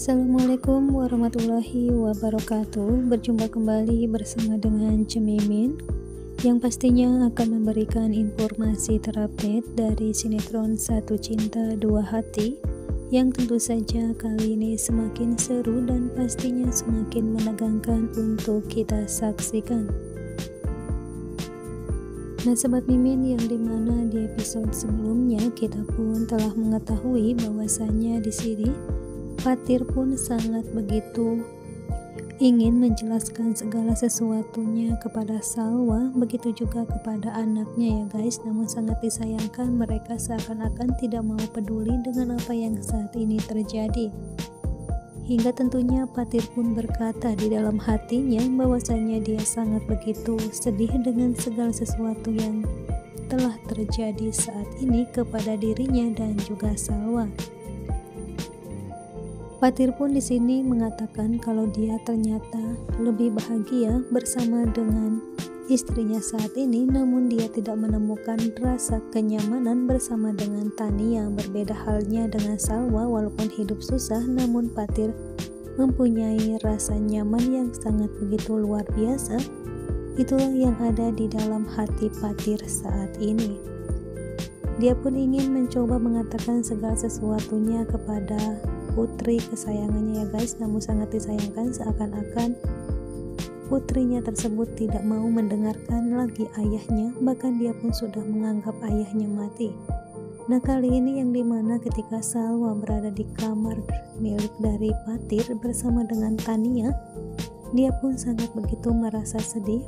Assalamualaikum warahmatullahi wabarakatuh. Berjumpa kembali bersama dengan Cemimin Yang pastinya akan memberikan informasi terupdate dari sinetron Satu Cinta Dua Hati Yang tentu saja kali ini semakin seru dan pastinya semakin menegangkan untuk kita saksikan. Nah Sobat Mimin yang di mana di episode sebelumnya kita pun telah mengetahui bahwasannya di sini Fatir pun sangat begitu. Ingin menjelaskan segala sesuatunya kepada Salwa begitu juga kepada anaknya ya guys. Namun sangat disayangkan mereka seakan-akan tidak mau peduli dengan apa yang saat ini terjadi. Hingga tentunya Patir pun berkata di dalam hatinya bahwasanya dia sangat begitu sedih dengan segala sesuatu yang telah terjadi saat ini kepada dirinya dan juga Salwa. Patir pun di sini mengatakan kalau dia ternyata lebih bahagia bersama dengan istrinya saat ini namun dia tidak menemukan rasa kenyamanan bersama dengan Tania berbeda halnya dengan Salwa. Walaupun hidup susah namun Patir mempunyai rasa nyaman yang sangat begitu luar biasa. Itulah yang ada di dalam hati Patir saat ini. Dia pun ingin mencoba mengatakan segala sesuatunya kepada putri kesayangannya ya guys namun sangat disayangkan seakan-akan putrinya tersebut tidak mau mendengarkan lagi ayahnya, bahkan dia pun sudah menganggap ayahnya mati. Nah kali ini yang di mana ketika Salwa berada di kamar milik dari Patir bersama dengan Tania, dia pun sangat begitu merasa sedih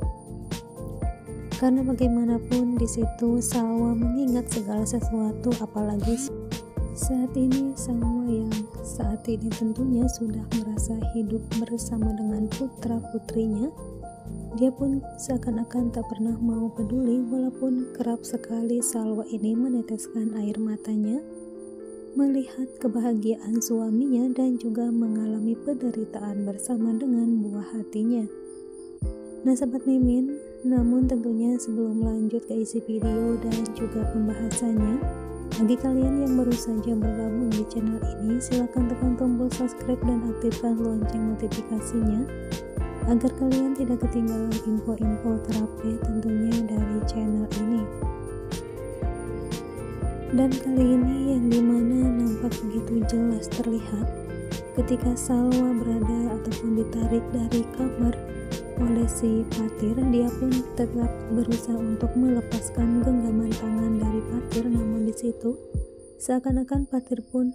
karena bagaimanapun di situ Salwa mengingat segala sesuatu apalagi saat ini Salwa yang saat ini tentunya sudah merasa hidup bersama dengan putra-putrinya dia pun seakan-akan tak pernah mau peduli walaupun kerap sekali Salwa ini meneteskan air matanya melihat kebahagiaan suaminya dan juga mengalami penderitaan bersama dengan buah hatinya. Nah sahabat Mimin, namun tentunya sebelum lanjut ke isi video dan juga pembahasannya, bagi kalian yang baru saja bergabung di channel ini, silahkan tekan tombol subscribe dan aktifkan lonceng notifikasinya agar kalian tidak ketinggalan info-info terupdate tentunya dari channel ini. Dan kali ini yang di mana nampak begitu jelas terlihat ketika Salwa berada ataupun ditarik dari kamar oleh si Patir, dia pun tetap berusaha untuk melepaskan genggaman tangan dari Patir, namun di situ seakan-akan Patir pun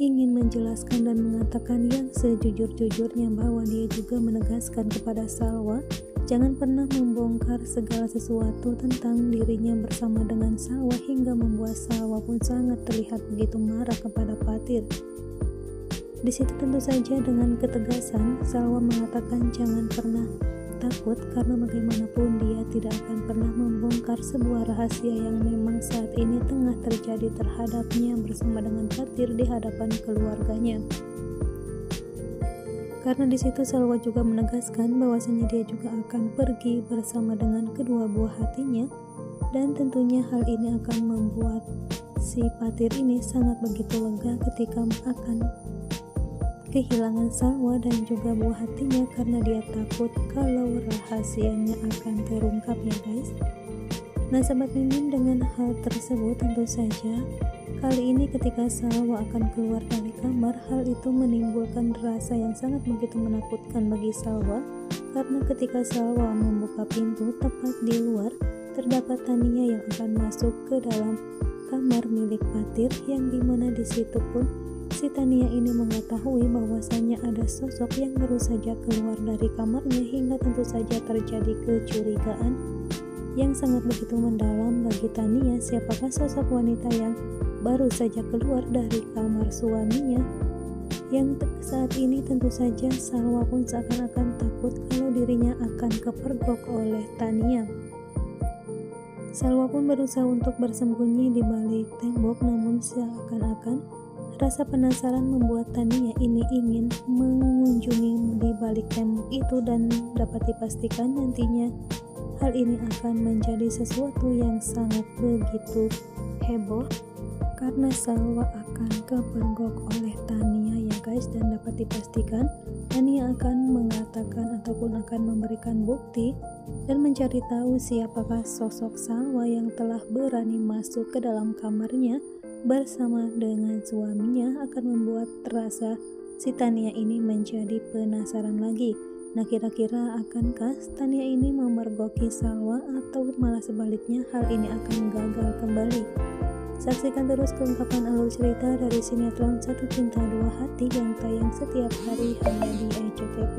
ingin menjelaskan dan mengatakan yang sejujur-jujurnya bahwa dia juga menegaskan kepada Salwa jangan pernah membongkar segala sesuatu tentang dirinya bersama dengan Salwa hingga membuat Salwa pun sangat terlihat begitu marah kepada Patir. Di situ tentu saja dengan ketegasan, Salwa mengatakan jangan pernah takut karena bagaimanapun dia tidak akan pernah membongkar sebuah rahasia yang memang saat ini tengah terjadi terhadapnya bersama dengan Fatir di hadapan keluarganya. Karena di situ Salwa juga menegaskan bahwasanya dia juga akan pergi bersama dengan kedua buah hatinya dan tentunya hal ini akan membuat si Patir ini sangat begitu lega ketika akan kehilangan Salwa dan juga buah hatinya karena dia takut kalau rahasianya akan terungkap ya guys. Nah sahabat mimin dengan hal tersebut tentu saja kali ini ketika Salwa akan keluar dari kamar hal itu menimbulkan rasa yang sangat begitu menakutkan bagi Salwa. Karena ketika Salwa membuka pintu tepat di luar terdapat Tania yang akan masuk ke dalam kamar milik Patir yang di mana di situ pun Si Tania ini mengetahui bahwasannya ada sosok yang baru saja keluar dari kamarnya hingga tentu saja terjadi kecurigaan yang sangat begitu mendalam bagi Tania siapakah sosok wanita yang baru saja keluar dari kamar suaminya yang saat ini tentu saja Salwa pun seakan-akan takut kalau dirinya akan kepergok oleh Tania. Salwa pun berusaha untuk bersembunyi di balik tembok namun seakan-akan Rasa penasaran membuat Tania ini ingin mengunjungi di balik tembok itu dan dapat dipastikan nantinya hal ini akan menjadi sesuatu yang sangat begitu heboh karena Salwa akan kepergok oleh Tania ya guys dan dapat dipastikan Tania akan mengatakan ataupun akan memberikan bukti dan mencari tahu siapakah sosok Salwa yang telah berani masuk ke dalam kamarnya bersama dengan suaminya akan membuat terasa si Tania ini menjadi penasaran lagi. Nah kira-kira akankah Tania ini memergoki Salwa atau malah sebaliknya hal ini akan gagal kembali? Saksikan terus kelengkapan alur cerita dari sinetron Satu Cinta Dua Hati yang tayang setiap hari hanya di SCTV.